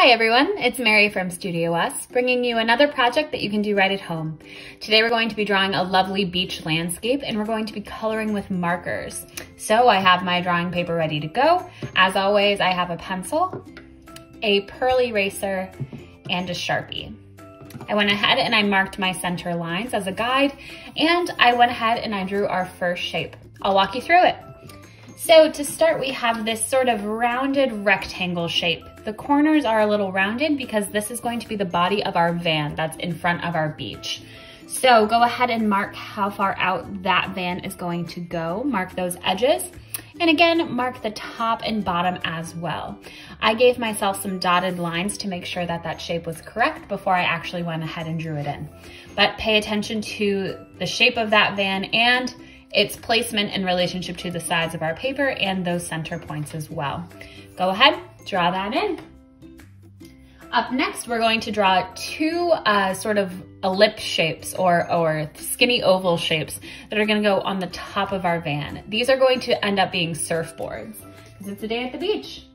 Hi everyone, it's Mary from Studio Us, bringing you another project that you can do right at home. Today we're going to be drawing a lovely beach landscape and we're going to be coloring with markers. So I have my drawing paper ready to go. As always, I have a pencil, a pearl eraser, and a Sharpie. I went ahead and I marked my center lines as a guide, and I went ahead and I drew our first shape. I'll walk you through it. So to start, we have this sort of rounded rectangle shape. The corners are a little rounded because this is going to be the body of our van that's in front of our beach. So go ahead and mark how far out that van is going to go. Mark those edges. And again, mark the top and bottom as well. I gave myself some dotted lines to make sure that that shape was correct before I actually went ahead and drew it in. But pay attention to the shape of that van and its placement in relationship to the sides of our paper and those center points as well. Go ahead, draw that in. Up next, we're going to draw two uh, sort of ellipse shapes or, or skinny oval shapes that are gonna go on the top of our van. These are going to end up being surfboards because it's a day at the beach.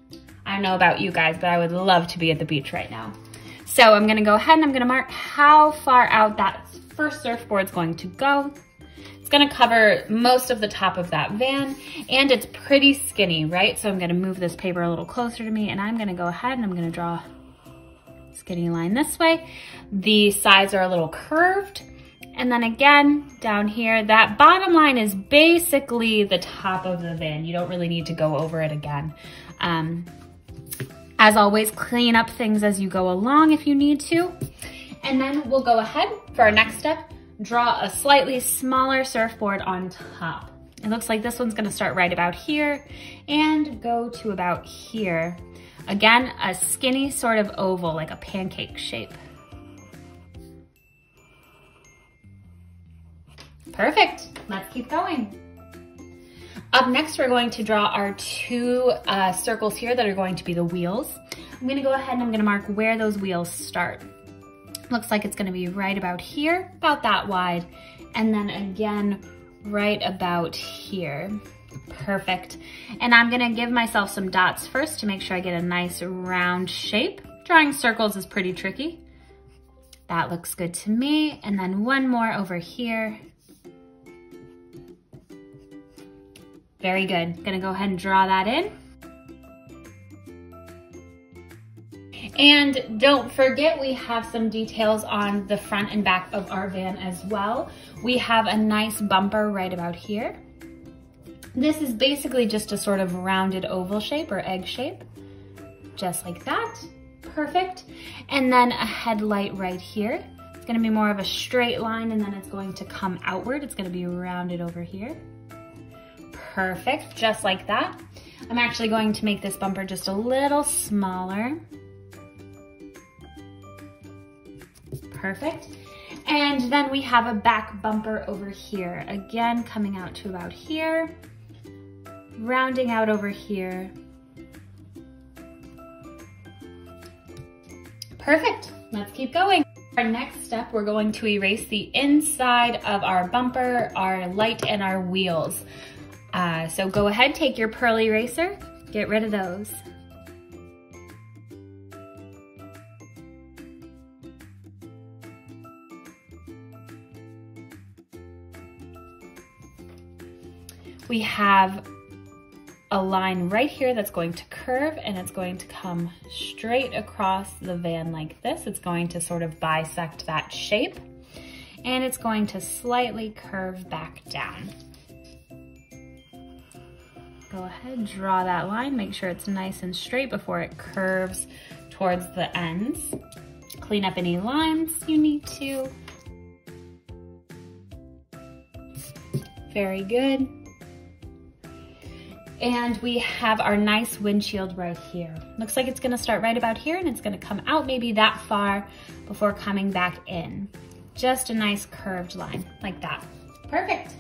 I don't know about you guys, but I would love to be at the beach right now. So I'm gonna go ahead and I'm gonna mark how far out that first surfboard is going to go gonna cover most of the top of that van and it's pretty skinny, right? So I'm gonna move this paper a little closer to me and I'm gonna go ahead and I'm gonna draw a skinny line this way. The sides are a little curved. And then again, down here, that bottom line is basically the top of the van. You don't really need to go over it again. Um, as always, clean up things as you go along if you need to. And then we'll go ahead for our next step draw a slightly smaller surfboard on top. It looks like this one's gonna start right about here and go to about here. Again, a skinny sort of oval, like a pancake shape. Perfect, let's keep going. Up next, we're going to draw our two uh, circles here that are going to be the wheels. I'm gonna go ahead and I'm gonna mark where those wheels start. Looks like it's gonna be right about here, about that wide. And then again, right about here. Perfect. And I'm gonna give myself some dots first to make sure I get a nice round shape. Drawing circles is pretty tricky. That looks good to me. And then one more over here. Very good. Gonna go ahead and draw that in. And don't forget, we have some details on the front and back of our van as well. We have a nice bumper right about here. This is basically just a sort of rounded oval shape or egg shape, just like that. Perfect. And then a headlight right here. It's gonna be more of a straight line and then it's going to come outward. It's gonna be rounded over here. Perfect, just like that. I'm actually going to make this bumper just a little smaller. Perfect. And then we have a back bumper over here. Again, coming out to about here, rounding out over here. Perfect, let's keep going. Our next step, we're going to erase the inside of our bumper, our light, and our wheels. Uh, so go ahead, take your pearl eraser, get rid of those. We have a line right here that's going to curve and it's going to come straight across the van like this. It's going to sort of bisect that shape and it's going to slightly curve back down. Go ahead, draw that line, make sure it's nice and straight before it curves towards the ends. Clean up any lines you need to. Very good. And we have our nice windshield right here. Looks like it's gonna start right about here and it's gonna come out maybe that far before coming back in. Just a nice curved line like that. Perfect.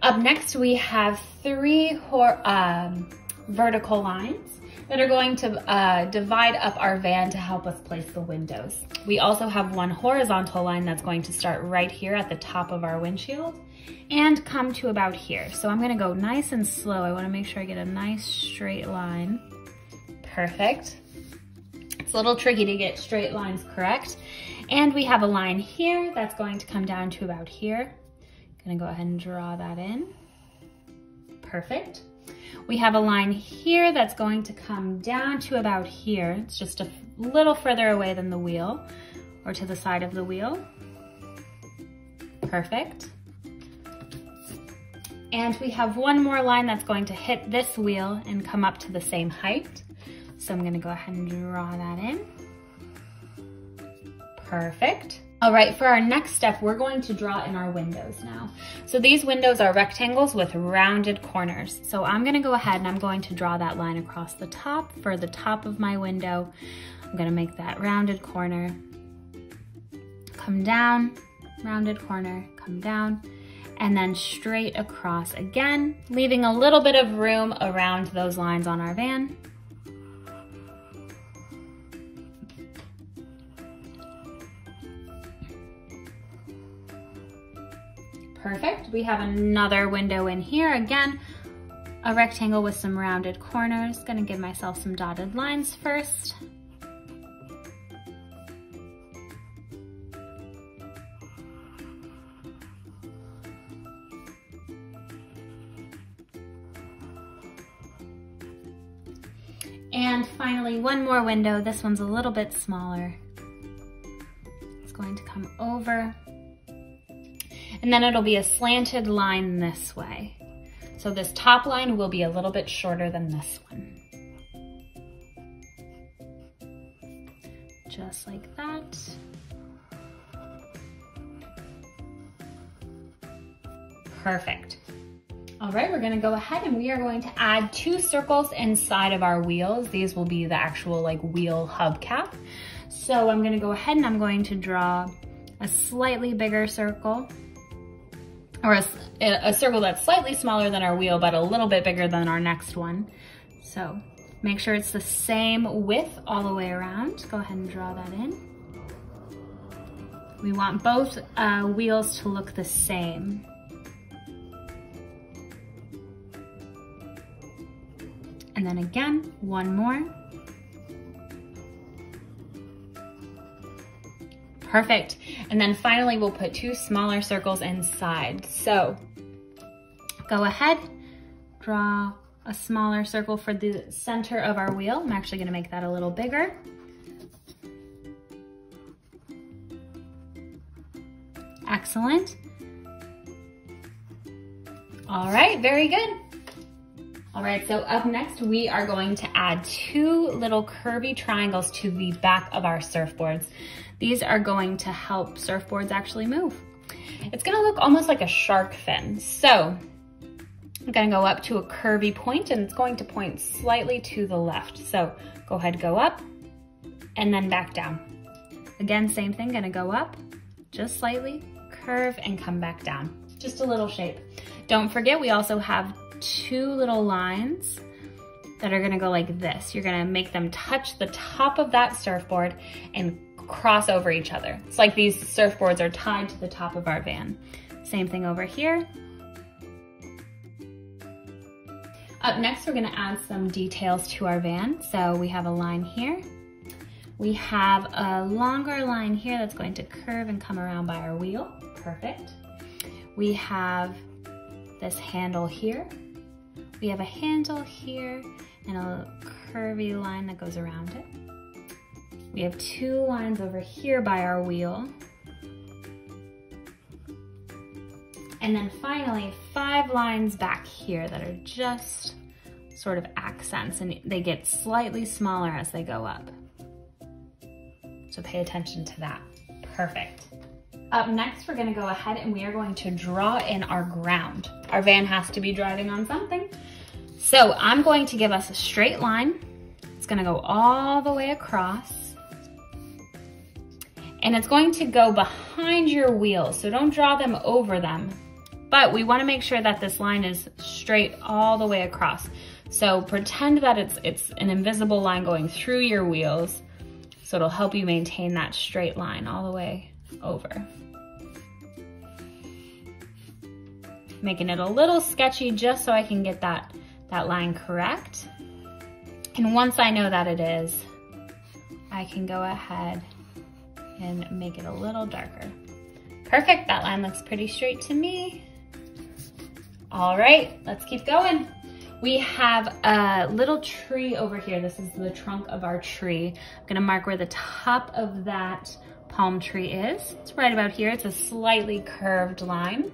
Up next, we have three um, vertical lines that are going to uh, divide up our van to help us place the windows. We also have one horizontal line that's going to start right here at the top of our windshield and come to about here. So I'm gonna go nice and slow. I wanna make sure I get a nice straight line. Perfect. It's a little tricky to get straight lines correct. And we have a line here that's going to come down to about here. Gonna go ahead and draw that in. Perfect. We have a line here that's going to come down to about here. It's just a little further away than the wheel or to the side of the wheel. Perfect. And we have one more line that's going to hit this wheel and come up to the same height. So I'm gonna go ahead and draw that in. Perfect. All right, for our next step, we're going to draw in our windows now. So these windows are rectangles with rounded corners. So I'm gonna go ahead and I'm going to draw that line across the top for the top of my window. I'm gonna make that rounded corner, come down, rounded corner, come down, and then straight across again, leaving a little bit of room around those lines on our van. Perfect. We have another window in here. Again, a rectangle with some rounded corners. Gonna give myself some dotted lines first. Finally, one more window. This one's a little bit smaller. It's going to come over and then it'll be a slanted line this way. So this top line will be a little bit shorter than this one. Just like that. Perfect. All right, we're gonna go ahead and we are going to add two circles inside of our wheels. These will be the actual like wheel hubcap. So I'm gonna go ahead and I'm going to draw a slightly bigger circle or a, a circle that's slightly smaller than our wheel, but a little bit bigger than our next one. So make sure it's the same width all the way around. Go ahead and draw that in. We want both uh, wheels to look the same. And then again, one more. Perfect. And then finally, we'll put two smaller circles inside. So go ahead, draw a smaller circle for the center of our wheel. I'm actually gonna make that a little bigger. Excellent. All right, very good. All right, so up next, we are going to add two little curvy triangles to the back of our surfboards. These are going to help surfboards actually move. It's gonna look almost like a shark fin. So I'm gonna go up to a curvy point and it's going to point slightly to the left. So go ahead, go up and then back down. Again, same thing, gonna go up just slightly, curve and come back down. Just a little shape. Don't forget, we also have two little lines that are gonna go like this. You're gonna make them touch the top of that surfboard and cross over each other. It's like these surfboards are tied to the top of our van. Same thing over here. Up next, we're gonna add some details to our van. So we have a line here. We have a longer line here that's going to curve and come around by our wheel. Perfect. We have this handle here. We have a handle here and a curvy line that goes around it. We have two lines over here by our wheel. And then finally, five lines back here that are just sort of accents and they get slightly smaller as they go up. So pay attention to that. Perfect. Up next, we're gonna go ahead and we are going to draw in our ground. Our van has to be driving on something. So I'm going to give us a straight line. It's gonna go all the way across and it's going to go behind your wheels. So don't draw them over them, but we wanna make sure that this line is straight all the way across. So pretend that it's, it's an invisible line going through your wheels. So it'll help you maintain that straight line all the way over. Making it a little sketchy just so I can get that, that line correct. And once I know that it is, I can go ahead and make it a little darker. Perfect, that line looks pretty straight to me. All right, let's keep going. We have a little tree over here. This is the trunk of our tree. I'm gonna mark where the top of that palm tree is. It's right about here. It's a slightly curved line.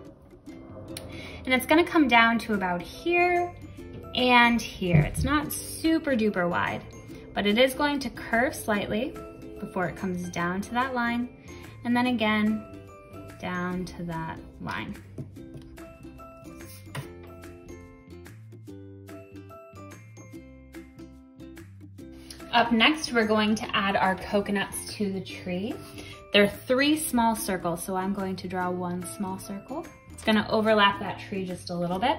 And it's gonna come down to about here and here. It's not super duper wide, but it is going to curve slightly before it comes down to that line. And then again, down to that line. Up next, we're going to add our coconuts to the tree. There are three small circles, so I'm going to draw one small circle. It's gonna overlap that tree just a little bit.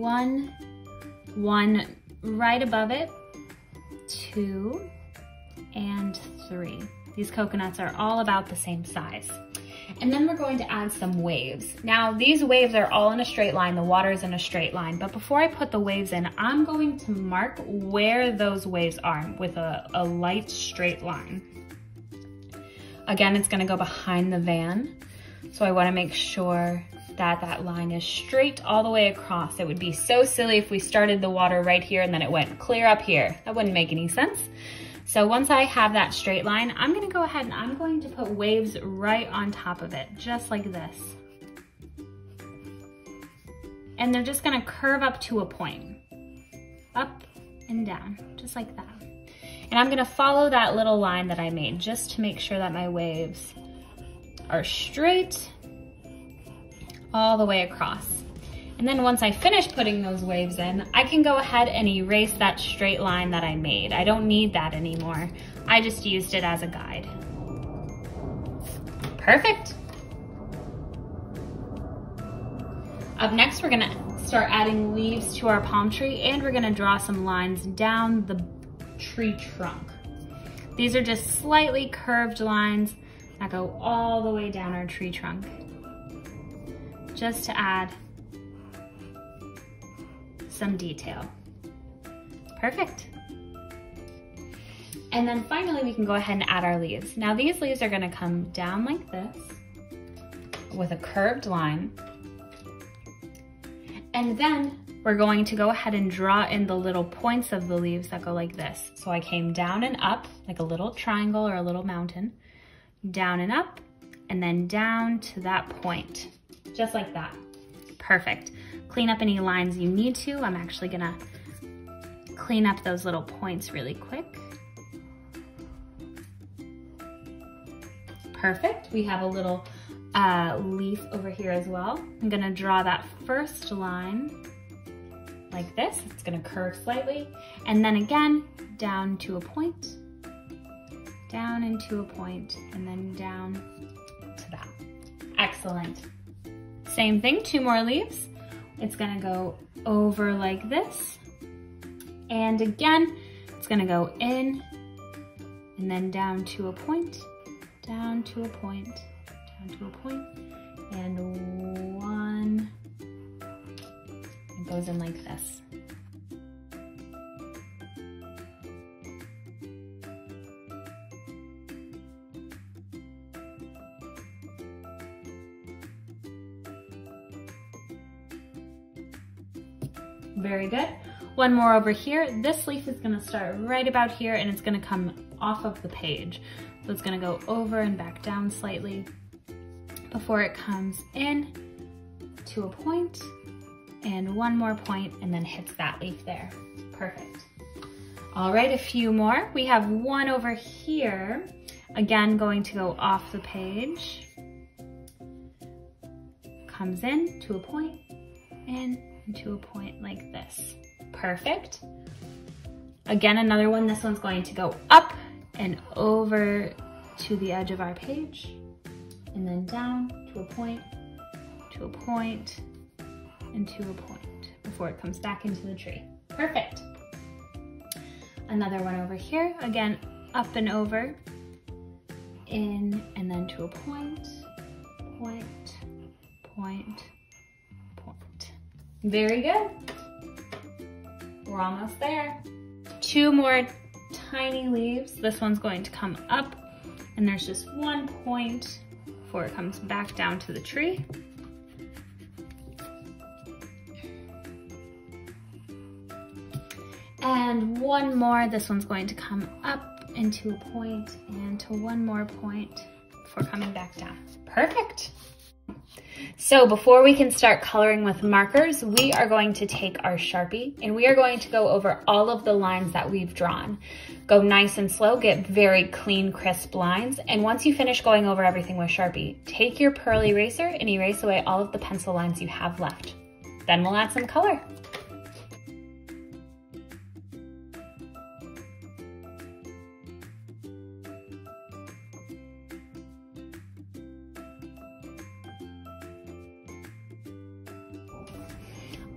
One, one right above it, two, and three. These coconuts are all about the same size. And then we're going to add some waves. Now these waves are all in a straight line, the water is in a straight line, but before I put the waves in, I'm going to mark where those waves are with a, a light straight line. Again, it's gonna go behind the van. So I wanna make sure that that line is straight all the way across. It would be so silly if we started the water right here and then it went clear up here. That wouldn't make any sense. So once I have that straight line, I'm gonna go ahead and I'm going to put waves right on top of it, just like this. And they're just gonna curve up to a point, up and down, just like that. And I'm gonna follow that little line that I made just to make sure that my waves are straight all the way across. And then once I finish putting those waves in, I can go ahead and erase that straight line that I made. I don't need that anymore. I just used it as a guide. Perfect. Up next, we're gonna start adding leaves to our palm tree and we're gonna draw some lines down the tree trunk. These are just slightly curved lines that go all the way down our tree trunk. Just to add some detail. Perfect. And then finally, we can go ahead and add our leaves. Now these leaves are gonna come down like this with a curved line. And then we're going to go ahead and draw in the little points of the leaves that go like this. So I came down and up, like a little triangle or a little mountain, down and up, and then down to that point, just like that. Perfect clean up any lines you need to. I'm actually gonna clean up those little points really quick. Perfect, we have a little uh, leaf over here as well. I'm gonna draw that first line like this. It's gonna curve slightly. And then again, down to a point, down into a point, and then down to that. Excellent. Same thing, two more leaves. It's gonna go over like this. And again, it's gonna go in and then down to a point, down to a point, down to a point, and one, it goes in like this. Very good. One more over here. This leaf is gonna start right about here and it's gonna come off of the page. So it's gonna go over and back down slightly before it comes in to a point and one more point and then hits that leaf there. Perfect. All right, a few more. We have one over here. Again, going to go off the page. Comes in to a point and to a point like this. Perfect. Again, another one. This one's going to go up and over to the edge of our page and then down to a point, to a point, and to a point before it comes back into the tree. Perfect. Another one over here. Again, up and over, in and then to a point, point, point, very good. We're almost there. two more tiny leaves. This one's going to come up and there's just one point before it comes back down to the tree. And one more, this one's going to come up into a point and to one more point before coming back down. Perfect. So before we can start coloring with markers, we are going to take our Sharpie and we are going to go over all of the lines that we've drawn. Go nice and slow, get very clean, crisp lines. And once you finish going over everything with Sharpie, take your pearl eraser and erase away all of the pencil lines you have left. Then we'll add some color.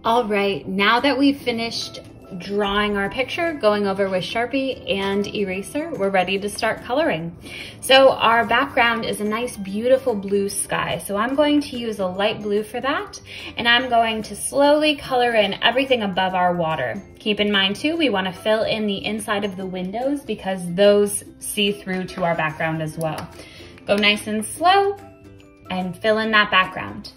All right, now that we've finished drawing our picture, going over with Sharpie and eraser, we're ready to start coloring. So our background is a nice, beautiful blue sky. So I'm going to use a light blue for that, and I'm going to slowly color in everything above our water. Keep in mind too, we wanna fill in the inside of the windows because those see through to our background as well. Go nice and slow and fill in that background.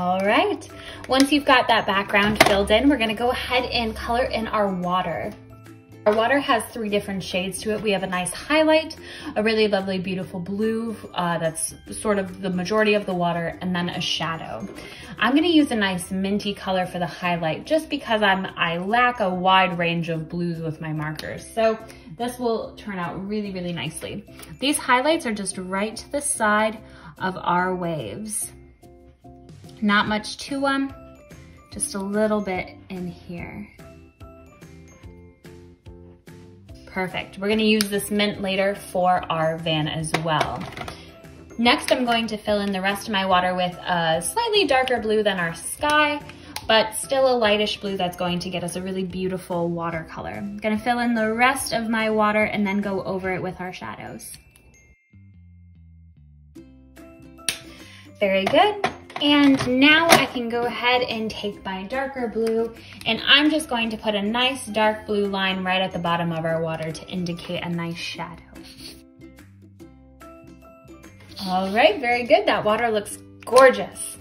All right, once you've got that background filled in, we're gonna go ahead and color in our water. Our water has three different shades to it. We have a nice highlight, a really lovely, beautiful blue uh, that's sort of the majority of the water, and then a shadow. I'm gonna use a nice minty color for the highlight just because I'm, I lack a wide range of blues with my markers. So this will turn out really, really nicely. These highlights are just right to the side of our waves. Not much to them, just a little bit in here. Perfect. We're gonna use this mint later for our van as well. Next, I'm going to fill in the rest of my water with a slightly darker blue than our sky, but still a lightish blue that's going to get us a really beautiful watercolor. I'm gonna fill in the rest of my water and then go over it with our shadows. Very good. And now I can go ahead and take my darker blue and I'm just going to put a nice dark blue line right at the bottom of our water to indicate a nice shadow. All right, very good. That water looks gorgeous.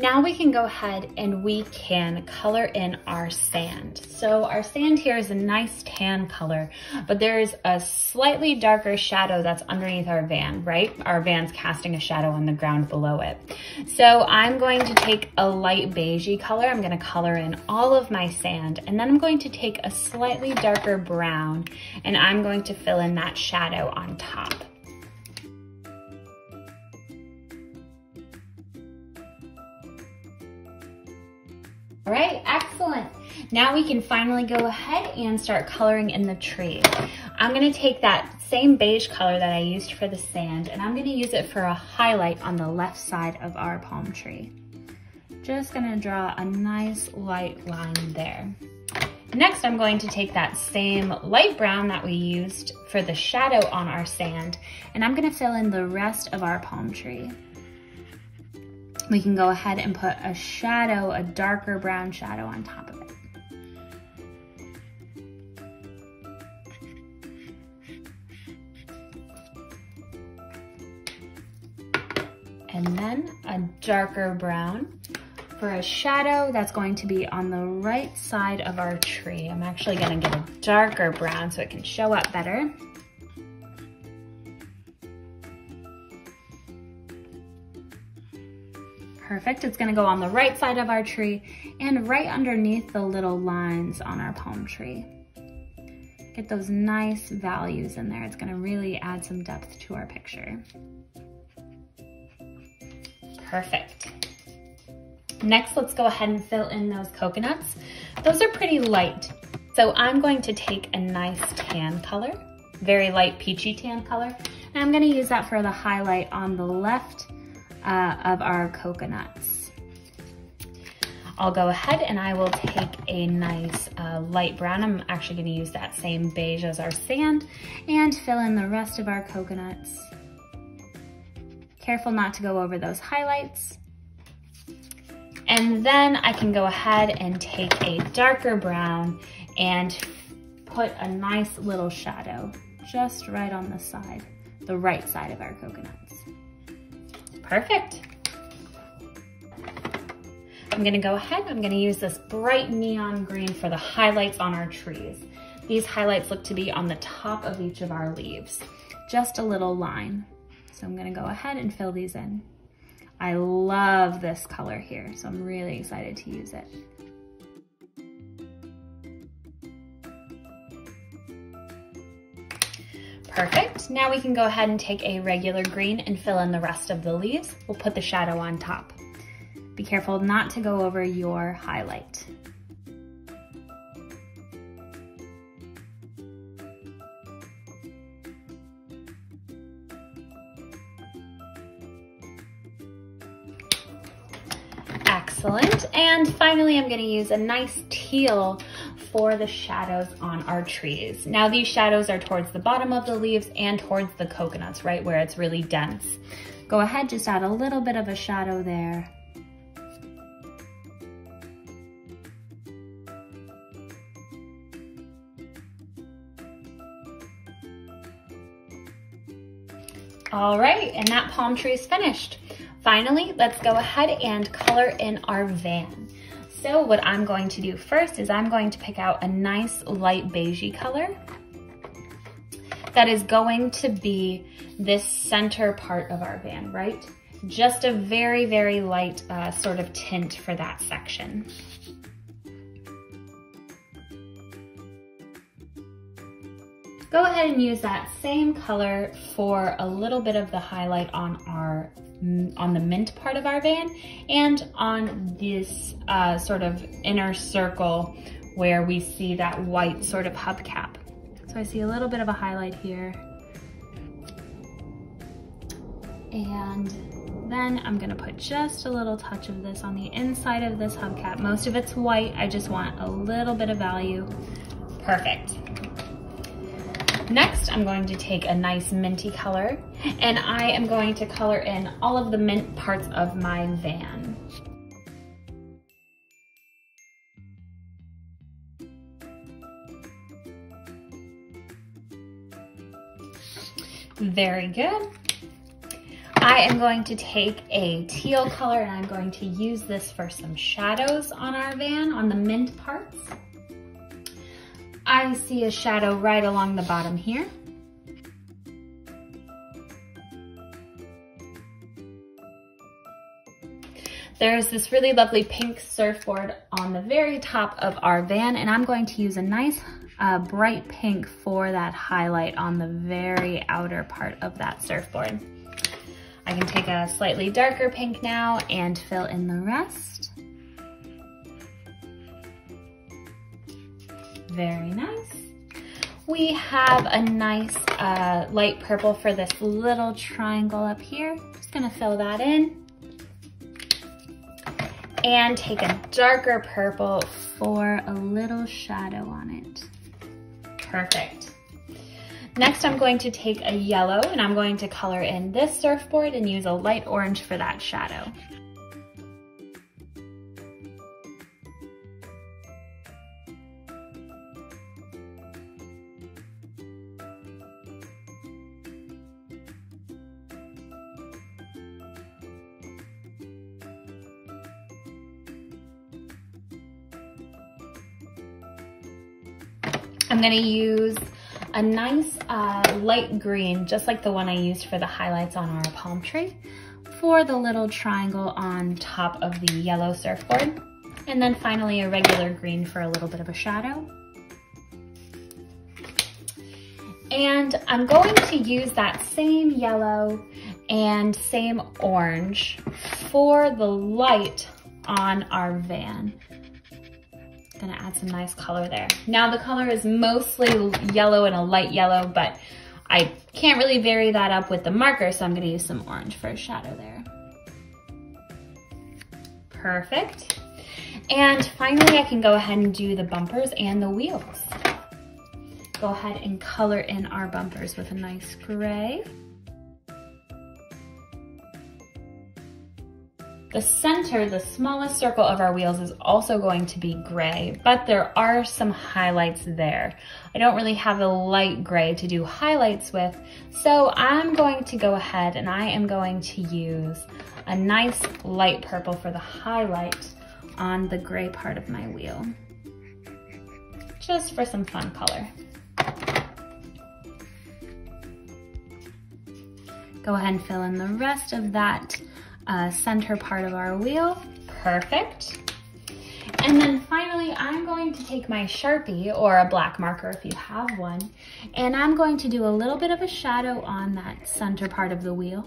Now we can go ahead and we can color in our sand. So our sand here is a nice tan color, but there's a slightly darker shadow that's underneath our van, right? Our van's casting a shadow on the ground below it. So I'm going to take a light beigey color. I'm gonna color in all of my sand, and then I'm going to take a slightly darker brown, and I'm going to fill in that shadow on top. All right, excellent. Now we can finally go ahead and start coloring in the tree. I'm gonna take that same beige color that I used for the sand and I'm gonna use it for a highlight on the left side of our palm tree. Just gonna draw a nice light line there. Next, I'm going to take that same light brown that we used for the shadow on our sand, and I'm gonna fill in the rest of our palm tree we can go ahead and put a shadow, a darker brown shadow on top of it. And then a darker brown for a shadow that's going to be on the right side of our tree. I'm actually gonna get a darker brown so it can show up better. Perfect, it's gonna go on the right side of our tree and right underneath the little lines on our palm tree. Get those nice values in there. It's gonna really add some depth to our picture. Perfect. Next, let's go ahead and fill in those coconuts. Those are pretty light. So I'm going to take a nice tan color, very light peachy tan color, and I'm gonna use that for the highlight on the left uh, of our coconuts. I'll go ahead and I will take a nice uh, light brown. I'm actually gonna use that same beige as our sand and fill in the rest of our coconuts. Careful not to go over those highlights. And then I can go ahead and take a darker brown and put a nice little shadow just right on the side, the right side of our coconuts. Perfect. I'm gonna go ahead, I'm gonna use this bright neon green for the highlights on our trees. These highlights look to be on the top of each of our leaves, just a little line. So I'm gonna go ahead and fill these in. I love this color here, so I'm really excited to use it. Perfect. Now we can go ahead and take a regular green and fill in the rest of the leaves. We'll put the shadow on top. Be careful not to go over your highlight. Excellent. And finally, I'm gonna use a nice teal for the shadows on our trees. Now these shadows are towards the bottom of the leaves and towards the coconuts, right where it's really dense. Go ahead, just add a little bit of a shadow there. All right, and that palm tree is finished. Finally, let's go ahead and color in our van. So what I'm going to do first is I'm going to pick out a nice light beigey color that is going to be this center part of our van, right? Just a very, very light uh, sort of tint for that section. Go ahead and use that same color for a little bit of the highlight on our on the mint part of our van and on this uh, sort of inner circle where we see that white sort of hubcap. So I see a little bit of a highlight here. And then I'm gonna put just a little touch of this on the inside of this hubcap. Most of it's white, I just want a little bit of value. Perfect. Next, I'm going to take a nice minty color and I am going to color in all of the mint parts of my van. Very good. I am going to take a teal color and I'm going to use this for some shadows on our van, on the mint parts. I see a shadow right along the bottom here. There's this really lovely pink surfboard on the very top of our van and I'm going to use a nice uh, bright pink for that highlight on the very outer part of that surfboard. I can take a slightly darker pink now and fill in the rest. Very nice. We have a nice uh, light purple for this little triangle up here. Just gonna fill that in. And take a darker purple for a little shadow on it. Perfect. Next, I'm going to take a yellow and I'm going to color in this surfboard and use a light orange for that shadow. I'm gonna use a nice uh, light green, just like the one I used for the highlights on our palm tree, for the little triangle on top of the yellow surfboard. And then finally a regular green for a little bit of a shadow. And I'm going to use that same yellow and same orange for the light on our van. Gonna add some nice color there. Now the color is mostly yellow and a light yellow, but I can't really vary that up with the marker, so I'm gonna use some orange for a shadow there. Perfect. And finally, I can go ahead and do the bumpers and the wheels. Go ahead and color in our bumpers with a nice gray. The center, the smallest circle of our wheels is also going to be gray, but there are some highlights there. I don't really have a light gray to do highlights with, so I'm going to go ahead and I am going to use a nice light purple for the highlight on the gray part of my wheel, just for some fun color. Go ahead and fill in the rest of that uh, center part of our wheel. Perfect. And then finally, I'm going to take my Sharpie or a black marker if you have one, and I'm going to do a little bit of a shadow on that center part of the wheel.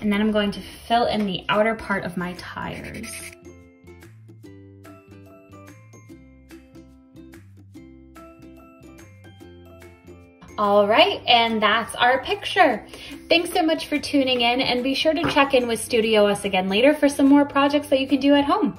And then I'm going to fill in the outer part of my tires. All right, and that's our picture. Thanks so much for tuning in and be sure to check in with Studio Us again later for some more projects that you can do at home.